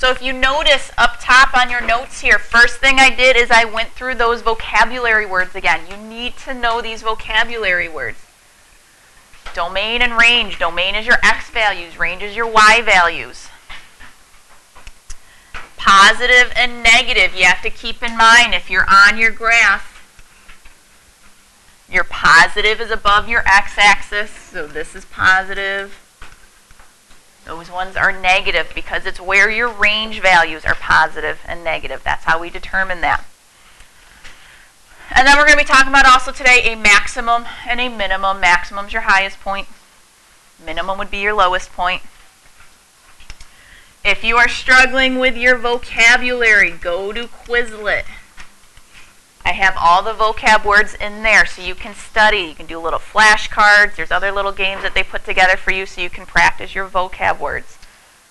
So if you notice up top on your notes here, first thing I did is I went through those vocabulary words again. You need to know these vocabulary words. Domain and range. Domain is your x values, range is your y values. Positive and negative, you have to keep in mind if you're on your graph, your positive is above your x-axis, so this is positive. Those ones are negative because it's where your range values are positive and negative. That's how we determine that. And then we're going to be talking about also today a maximum and a minimum. Maximum is your highest point. Minimum would be your lowest point. If you are struggling with your vocabulary, go to Quizlet. I have all the vocab words in there so you can study. You can do little flashcards. There's other little games that they put together for you so you can practice your vocab words.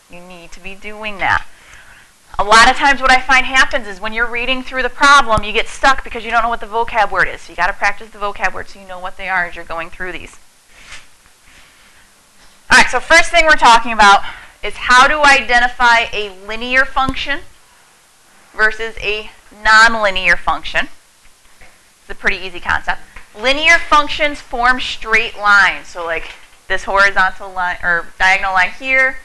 You need to be doing that. A lot of times what I find happens is when you're reading through the problem, you get stuck because you don't know what the vocab word is. So you got to practice the vocab words so you know what they are as you're going through these. All right, so first thing we're talking about is how to identify a linear function versus a nonlinear function. It's a pretty easy concept. Linear functions form straight lines. So like this horizontal line or diagonal line here,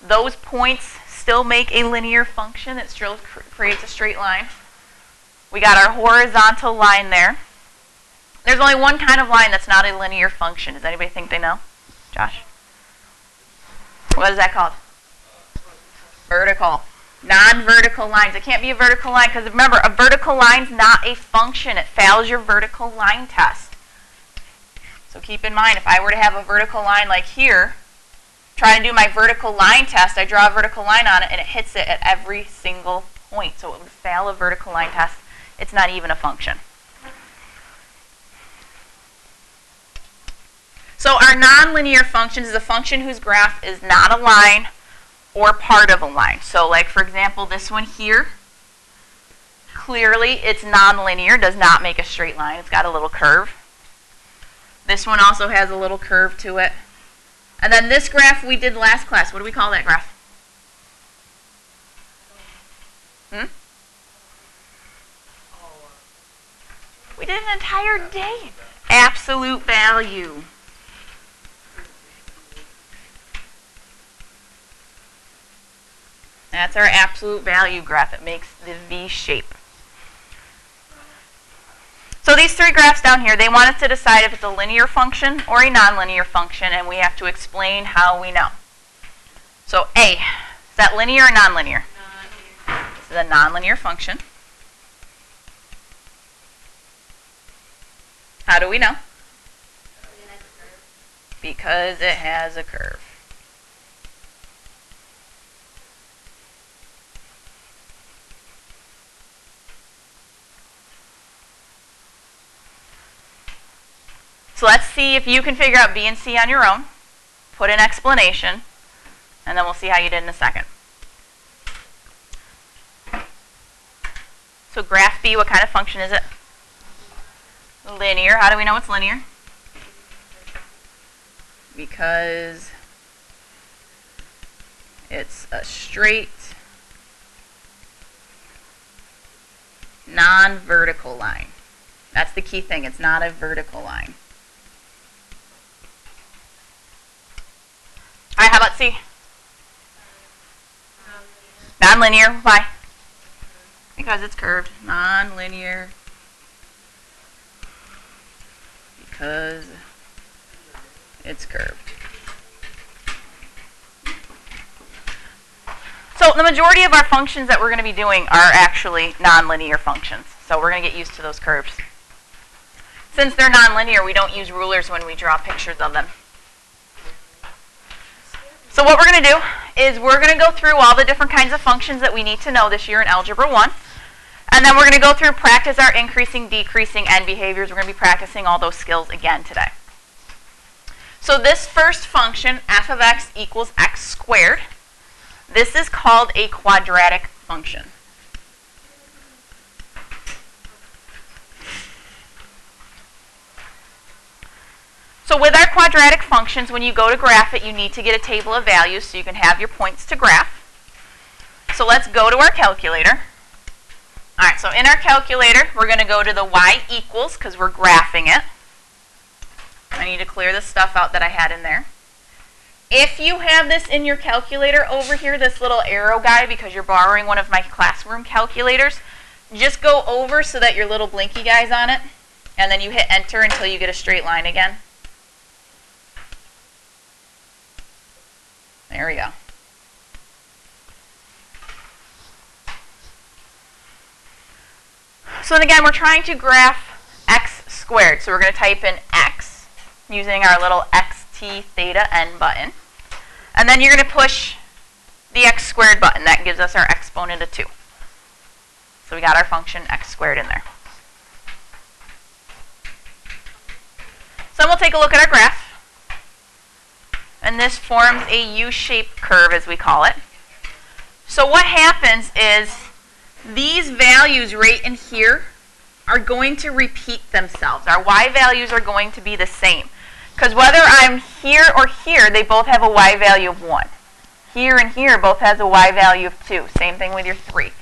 those points still make a linear function that still cr creates a straight line. We got our horizontal line there. There's only one kind of line that's not a linear function. Does anybody think they know? Josh? What is that called? Vertical. Non-vertical lines. It can't be a vertical line because remember, a vertical line is not a function. It fails your vertical line test. So keep in mind, if I were to have a vertical line like here, try to do my vertical line test, I draw a vertical line on it and it hits it at every single point. So it would fail a vertical line test. It's not even a function. So our nonlinear function is a function whose graph is not a line or part of a line. So like for example, this one here, clearly it's nonlinear, does not make a straight line. It's got a little curve. This one also has a little curve to it. And then this graph we did last class. What do we call that graph? Hmm? We did an entire day. Absolute value. That's our absolute value graph. It makes the V shape. So these three graphs down here, they want us to decide if it's a linear function or a nonlinear function, and we have to explain how we know. So A, is that linear or nonlinear? Nonlinear. This is a nonlinear function. How do we know? Because it has a curve. So let's see if you can figure out B and C on your own. Put an explanation, and then we'll see how you did in a second. So graph B, what kind of function is it? Linear. How do we know it's linear? Because it's a straight, non-vertical line. That's the key thing. It's not a vertical line. About Nonlinear. Why? Because it's curved. Nonlinear. Because it's curved. So the majority of our functions that we're going to be doing are actually nonlinear functions. So we're going to get used to those curves. Since they're nonlinear, we don't use rulers when we draw pictures of them. So what we're going to do is we're going to go through all the different kinds of functions that we need to know this year in Algebra 1. And then we're going to go through practice our increasing, decreasing, end behaviors. We're going to be practicing all those skills again today. So this first function, f of x equals x squared, this is called a quadratic function. So with our quadratic functions, when you go to graph it, you need to get a table of values so you can have your points to graph. So let's go to our calculator. All right, so in our calculator, we're going to go to the y equals because we're graphing it. I need to clear the stuff out that I had in there. If you have this in your calculator over here, this little arrow guy, because you're borrowing one of my classroom calculators, just go over so that your little blinky guy's on it, and then you hit enter until you get a straight line again. Go. So again, we're trying to graph x squared. So we're going to type in x using our little xt theta n button. And then you're going to push the x squared button. That gives us our exponent of 2. So we got our function x squared in there. So we'll take a look at our graph. And this forms a U-shaped curve, as we call it. So what happens is these values right in here are going to repeat themselves. Our y values are going to be the same. Because whether I'm here or here, they both have a y value of 1. Here and here both has a y value of 2. Same thing with your 3.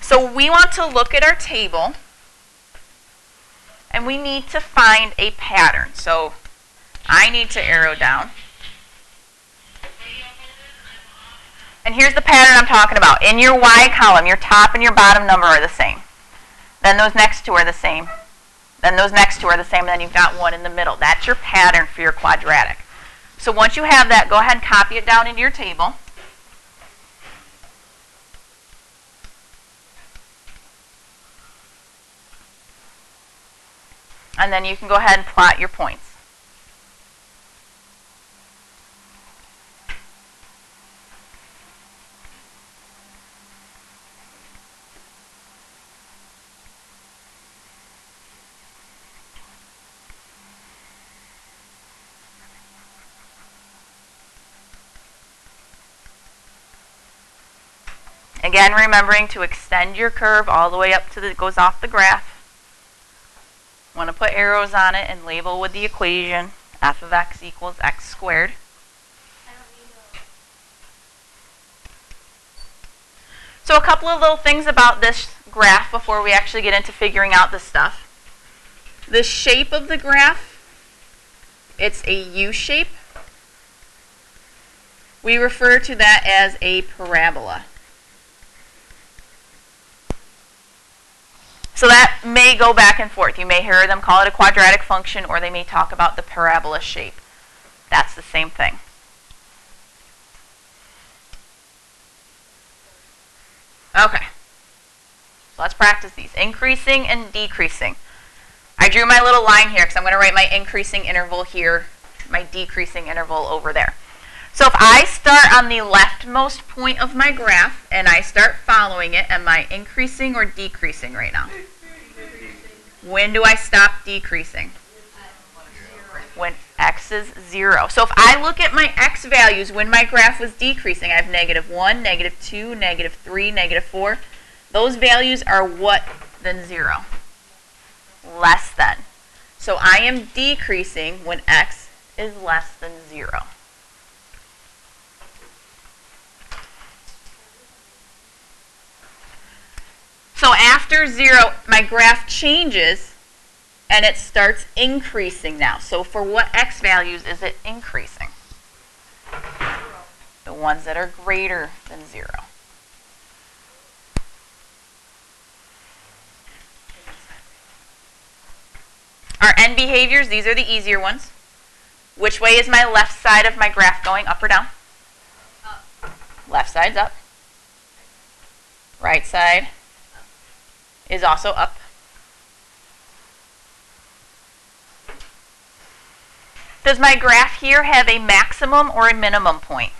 So we want to look at our table, and we need to find a pattern. So I need to arrow down. And here's the pattern I'm talking about. In your Y column, your top and your bottom number are the same. Then those next two are the same. Then those next two are the same, and then you've got one in the middle. That's your pattern for your quadratic. So once you have that, go ahead and copy it down into your table. And then you can go ahead and plot your points. Again, remembering to extend your curve all the way up to the goes off the graph. Want to put arrows on it and label with the equation f of x equals x squared. So a couple of little things about this graph before we actually get into figuring out the stuff. The shape of the graph, it's a U shape. We refer to that as a parabola. So that may go back and forth. You may hear them call it a quadratic function or they may talk about the parabola shape. That's the same thing. Okay. Let's practice these. Increasing and decreasing. I drew my little line here because I'm going to write my increasing interval here, my decreasing interval over there. So if I start on the leftmost point of my graph and I start following it, am I increasing or decreasing right now? When do I stop decreasing? When x is 0. So if I look at my x values when my graph was decreasing, I have negative 1, negative 2, negative 3, negative 4. Those values are what than 0? Less than. So I am decreasing when x is less than 0. So after zero, my graph changes and it starts increasing now. So for what x values is it increasing? The ones that are greater than zero. Our end behaviors, these are the easier ones. Which way is my left side of my graph going, up or down? Up. Left side's up. Right side is also up. Does my graph here have a maximum or a minimum point?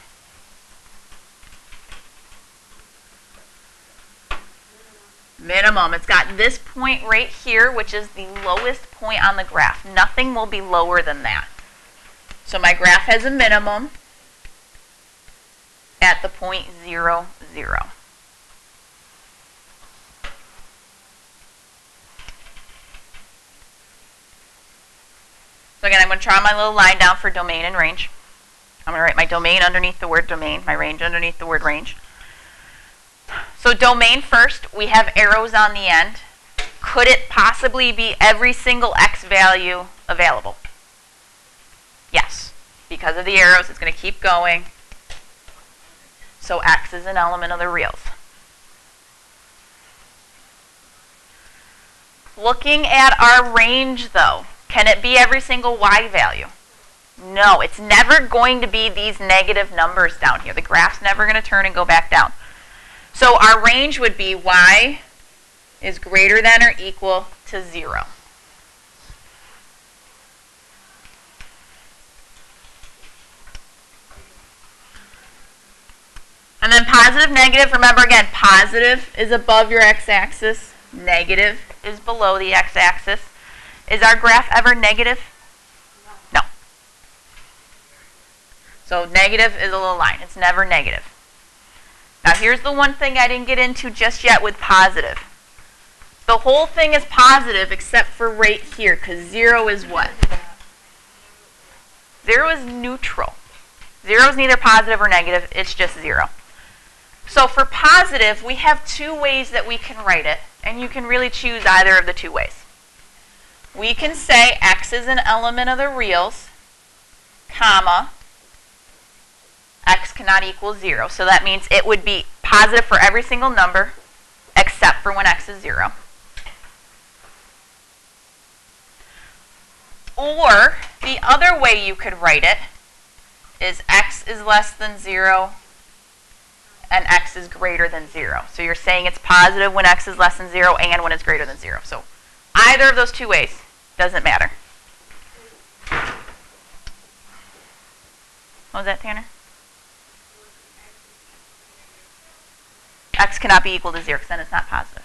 Minimum. It's got this point right here, which is the lowest point on the graph. Nothing will be lower than that. So my graph has a minimum at the point zero, zero. So again, I'm going to draw my little line down for domain and range. I'm going to write my domain underneath the word domain, my range underneath the word range. So domain first, we have arrows on the end. Could it possibly be every single x value available? Yes. Because of the arrows, it's going to keep going. So x is an element of the reals. Looking at our range, though, can it be every single y value? No, it's never going to be these negative numbers down here. The graph's never going to turn and go back down. So our range would be y is greater than or equal to 0. And then positive, negative, remember again, positive is above your x-axis, negative is below the x-axis. Is our graph ever negative? No. So negative is a little line. It's never negative. Now here's the one thing I didn't get into just yet with positive. The whole thing is positive except for right here because 0 is what? 0 is neutral. 0 is neither positive or negative. It's just 0. So for positive, we have two ways that we can write it, and you can really choose either of the two ways. We can say x is an element of the reals, comma, x cannot equal 0. So that means it would be positive for every single number except for when x is 0. Or the other way you could write it is x is less than 0 and x is greater than 0. So you're saying it's positive when x is less than 0 and when it's greater than 0. So either of those two ways doesn't matter. What was that, Tanner? x cannot be equal to 0 because then it's not positive.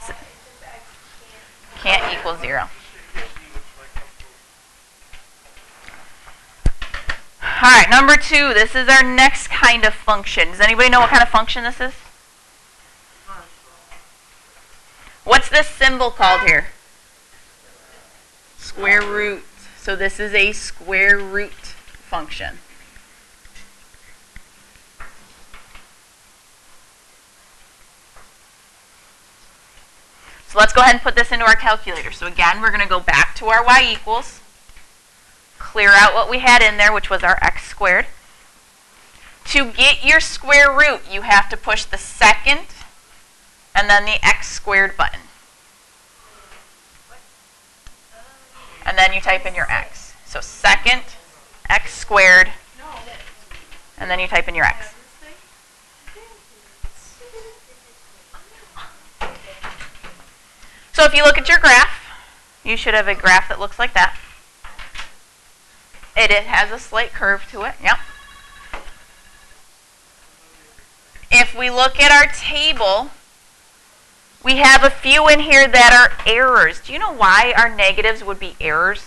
So, can't equal 0. All right, number two, this is our next kind of function. Does anybody know what kind of function this is? What's this symbol called here? Square root. So this is a square root function. So let's go ahead and put this into our calculator. So again, we're going to go back to our y equals, clear out what we had in there, which was our x squared. To get your square root, you have to push the second and then the x squared button. And then you type in your x. So second, x squared, and then you type in your x. So if you look at your graph, you should have a graph that looks like that. It, it has a slight curve to it, yep. If we look at our table, we have a few in here that are errors. Do you know why our negatives would be errors?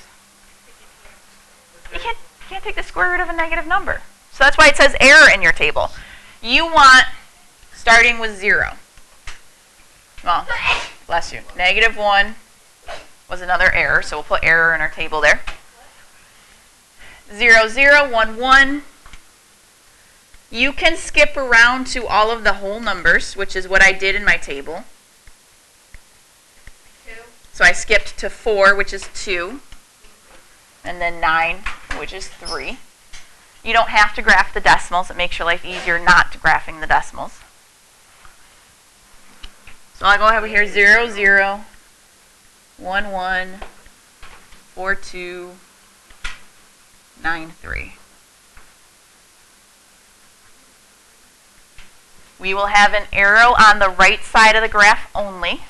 You can't, you can't take the square root of a negative number. So that's why it says error in your table. You want starting with 0. Well, bless you. Negative 1 was another error, so we'll put error in our table there. 0, 0, 1, 1. You can skip around to all of the whole numbers, which is what I did in my table. So I skipped to 4, which is 2, and then 9, which is 3. You don't have to graph the decimals. It makes your life easier not to graphing the decimals. So I'll go over here 0, 0, 1, 1, 4, 2, 9, 3. We will have an arrow on the right side of the graph only.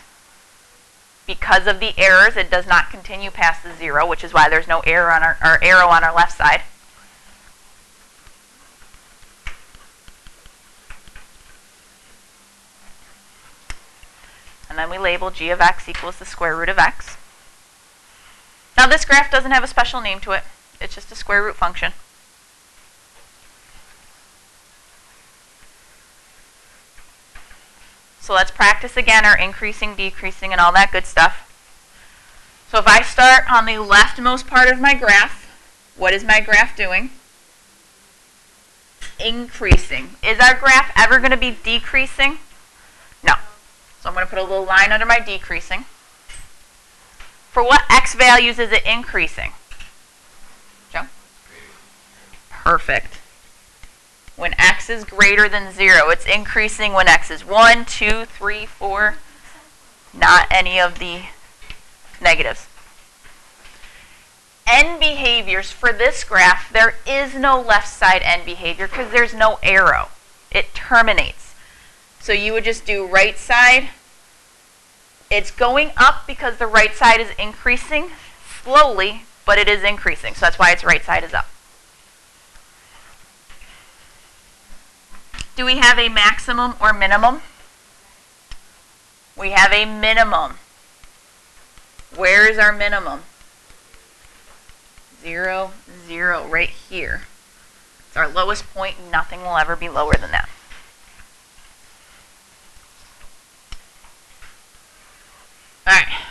Because of the errors, it does not continue past the 0, which is why there's no arrow on our, our arrow on our left side. And then we label g of x equals the square root of x. Now this graph doesn't have a special name to it. It's just a square root function. So let's practice again our increasing, decreasing, and all that good stuff. So if I start on the leftmost part of my graph, what is my graph doing? increasing. Is our graph ever going to be decreasing? No. So I'm going to put a little line under my decreasing. For what x values is it increasing? Joe? Perfect. When x is greater than 0, it's increasing when x is 1, 2, 3, 4, not any of the negatives. End behaviors for this graph, there is no left side end behavior because there's no arrow. It terminates. So you would just do right side. It's going up because the right side is increasing slowly, but it is increasing. So that's why its right side is up. Do we have a maximum or minimum? We have a minimum. Where is our minimum? Zero, zero, right here. It's our lowest point. Nothing will ever be lower than that. All right.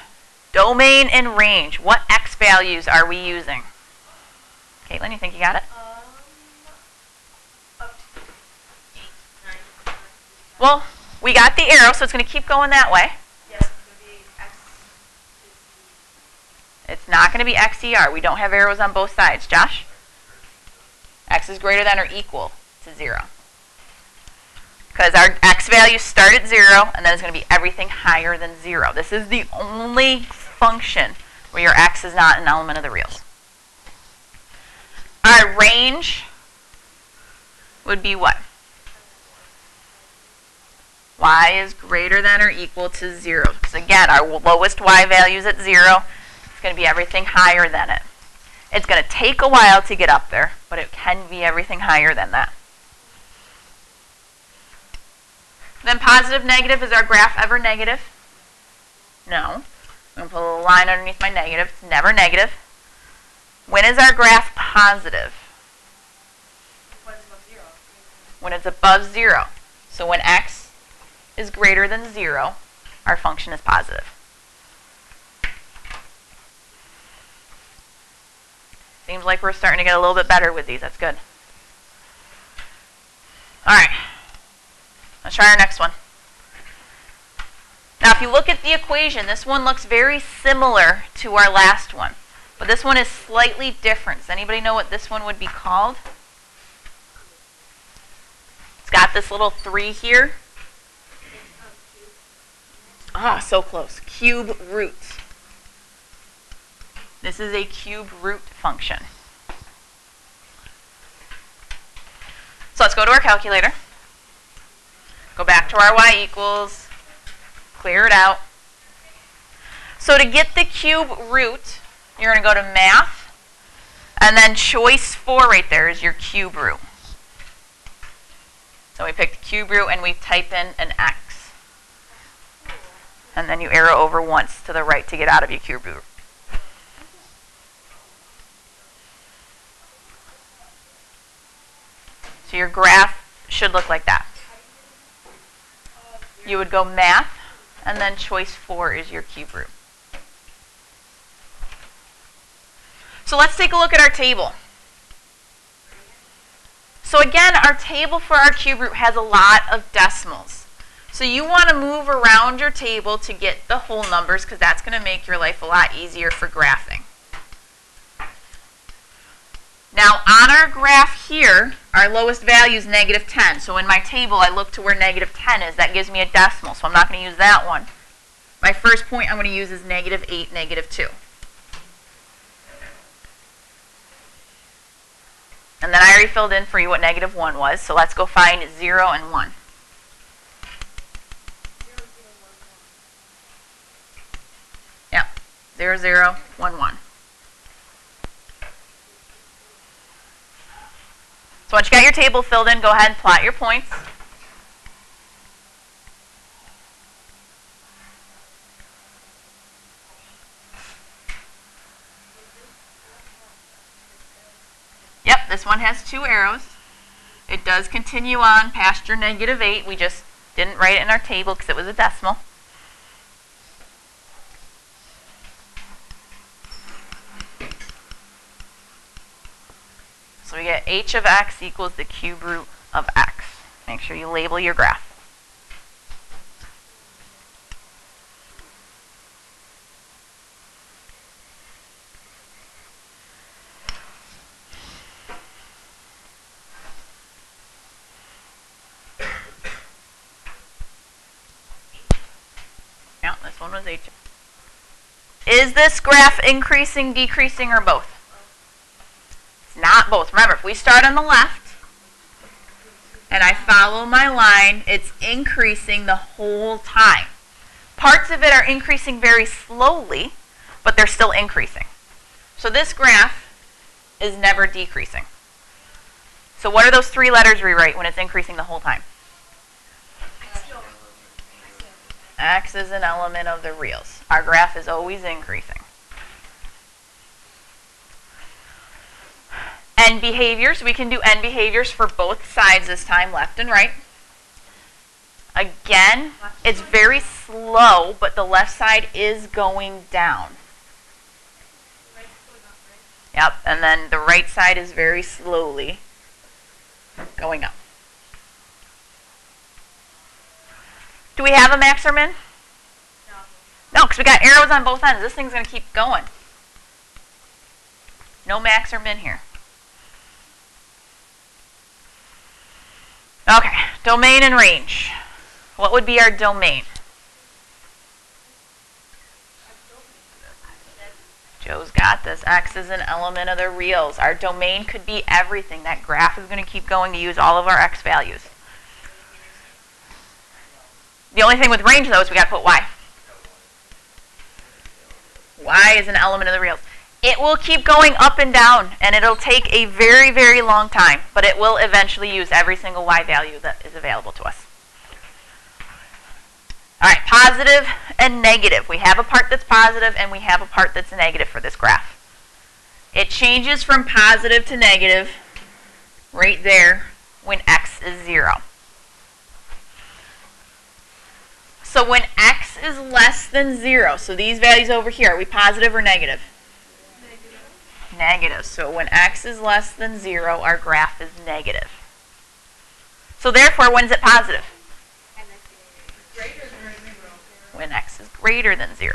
Domain and range. What x values are we using? Caitlin, you think you got it? Well, we got the arrow, so it's going to keep going that way. It's not going to be XER. We don't have arrows on both sides. Josh? X is greater than or equal to 0. Because our x values start at 0, and then it's going to be everything higher than 0. This is the only function where your x is not an element of the reals. Our range would be what? Y is greater than or equal to 0. Because again, our lowest y value is at 0. It's going to be everything higher than it. It's going to take a while to get up there, but it can be everything higher than that. Then positive, negative, is our graph ever negative? No. I'm going to put a little line underneath my negative. It's never negative. When is our graph positive? When it's above zero. When it's above 0. So when x is greater than 0, our function is positive. Seems like we're starting to get a little bit better with these. That's good. All right. Let's try our next one. Now, if you look at the equation, this one looks very similar to our last one. But this one is slightly different. Does anybody know what this one would be called? It's got this little 3 here. Ah, so close. Cube root. This is a cube root function. So let's go to our calculator. Go back to our y equals. Clear it out. So to get the cube root, you're going to go to math. And then choice 4 right there is your cube root. So we pick the cube root and we type in an x. And then you arrow over once to the right to get out of your cube root. So your graph should look like that. You would go math, and then choice 4 is your cube root. So let's take a look at our table. So again, our table for our cube root has a lot of decimals. So you want to move around your table to get the whole numbers because that's going to make your life a lot easier for graphing. Now on our graph here, our lowest value is negative 10. So in my table, I look to where negative 10 is. That gives me a decimal, so I'm not going to use that one. My first point I'm going to use is negative 8, negative 2. And then I already filled in for you what negative 1 was, so let's go find 0 and 1. Yep, 0, 0, 1, 1. So once you got your table filled in, go ahead and plot your points. Yep, this one has two arrows. It does continue on past your negative 8. We just didn't write it in our table because it was a decimal. So we get h of x equals the cube root of x. Make sure you label your graph. This one was h. Is this graph increasing, decreasing, or both? Not both. Remember, if we start on the left and I follow my line, it's increasing the whole time. Parts of it are increasing very slowly, but they're still increasing. So this graph is never decreasing. So what are those three letters we write when it's increasing the whole time? X is an element of the reals. Our graph is always increasing. End behaviors, we can do end behaviors for both sides this time, left and right. Again, it's very slow, but the left side is going down. Yep, and then the right side is very slowly going up. Do we have a max or min? No, because we got arrows on both ends. This thing's going to keep going. No max or min here. Okay, domain and range. What would be our domain? Joe's got this. X is an element of the reals. Our domain could be everything. That graph is going to keep going to use all of our X values. The only thing with range, though, is we got to put Y. Y is an element of the reals. It will keep going up and down, and it'll take a very, very long time, but it will eventually use every single Y value that is available to us. All right, positive and negative. We have a part that's positive and we have a part that's negative for this graph. It changes from positive to negative right there when x is 0. So when x is less than 0, so these values over here, are we positive or negative? Negative. So when x is less than 0, our graph is negative. So therefore, when is it positive? When x is greater than 0.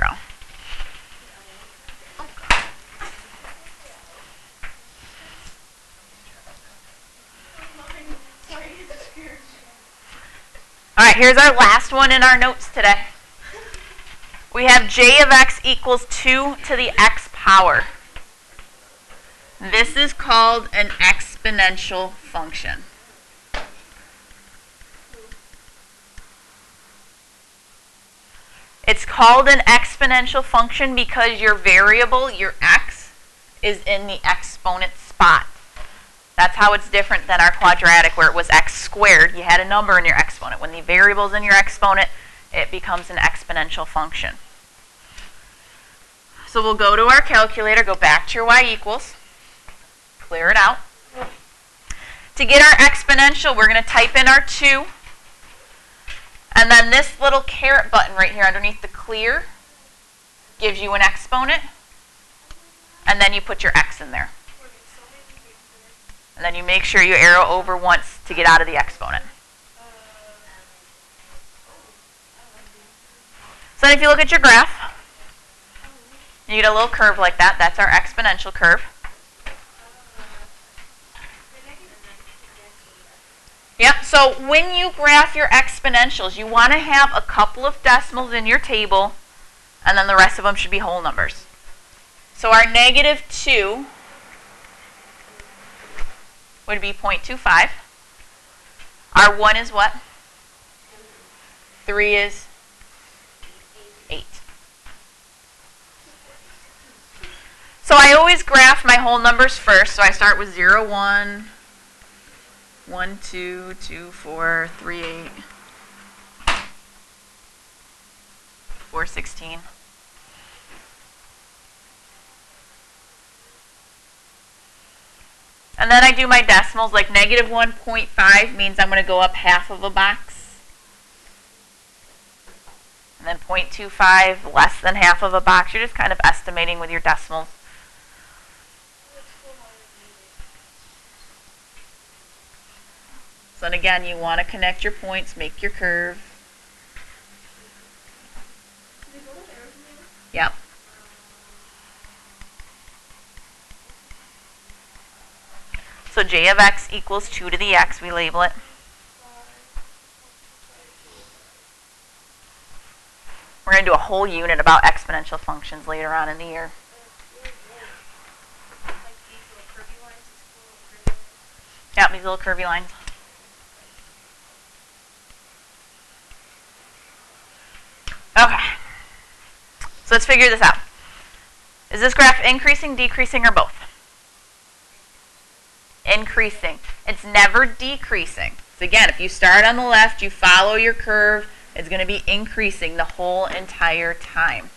All right, here's our last one in our notes today. We have j of x equals 2 to the x power. This is called an exponential function. It's called an exponential function because your variable, your x, is in the exponent spot. That's how it's different than our quadratic where it was x squared. You had a number in your exponent. When the variable is in your exponent, it becomes an exponential function. So we'll go to our calculator, go back to your y equals, clear it out. To get our exponential, we're going to type in our 2. And then this little caret button right here underneath the clear gives you an exponent. And then you put your x in there. And then you make sure you arrow over once to get out of the exponent. So then if you look at your graph, you get a little curve like that. That's our exponential curve. Yep, so when you graph your exponentials, you want to have a couple of decimals in your table, and then the rest of them should be whole numbers. So our negative 2 would be 0.25. Our 1 is what? 3 is 8. So I always graph my whole numbers first. So I start with 0, 1, 1, 2, 2, 4, 3, 8, 4, 16. And then I do my decimals, like negative 1.5 means I'm going to go up half of a box. And then 0.25, less than half of a box. You're just kind of estimating with your decimals. And again, you want to connect your points, make your curve. Yep. So j of x equals 2 to the x, we label it. We're going to do a whole unit about exponential functions later on in the year. Like these little curvy lines, these little curvy lines. Yep, these little curvy lines. Okay. So let's figure this out. Is this graph increasing, decreasing, or both? Increasing. It's never decreasing. So again, if you start on the left, you follow your curve, it's going to be increasing the whole entire time.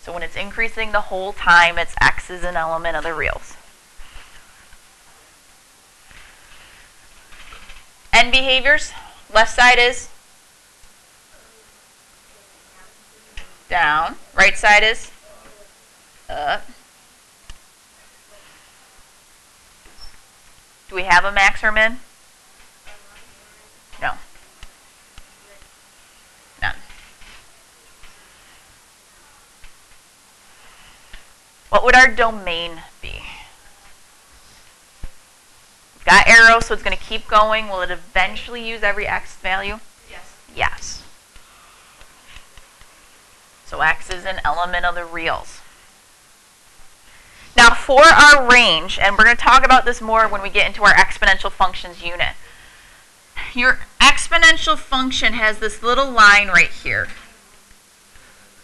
So when it's increasing the whole time, its x is an element of the reals. End behaviors, left side is down, right side is up. Do we have a max or min? No. None. What would our domain be? We've got arrows, so it's going to keep going. Will it eventually use every x value? Yes. Yes. So x is an element of the reals. Now for our range, and we're going to talk about this more when we get into our exponential functions unit. Your exponential function has this little line right here.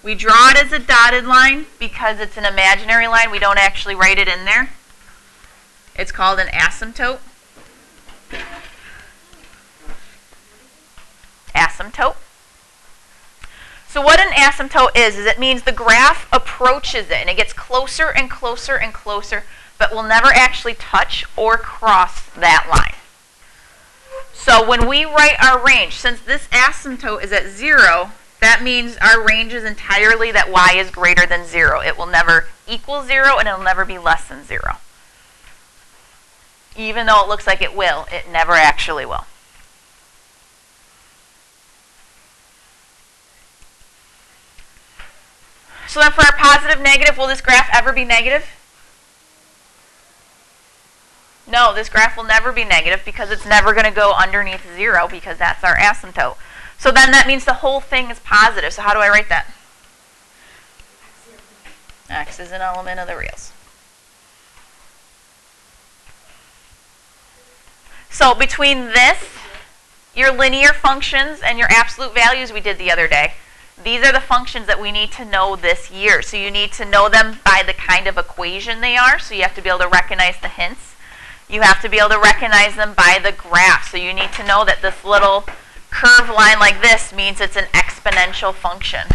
We draw it as a dotted line because it's an imaginary line. We don't actually write it in there. It's called an asymptote. Asymptote. So what an asymptote is, is it means the graph approaches it and it gets closer and closer and closer, but will never actually touch or cross that line. So when we write our range, since this asymptote is at zero, that means our range is entirely that y is greater than zero. It will never equal zero and it will never be less than zero. Even though it looks like it will, it never actually will. So then for our positive, negative, will this graph ever be negative? No, this graph will never be negative because it's never going to go underneath zero because that's our asymptote. So then that means the whole thing is positive. So how do I write that? X is an element of the reals. So between this, your linear functions, and your absolute values we did the other day, these are the functions that we need to know this year. So you need to know them by the kind of equation they are. So you have to be able to recognize the hints. You have to be able to recognize them by the graph. So you need to know that this little curved line like this means it's an exponential function.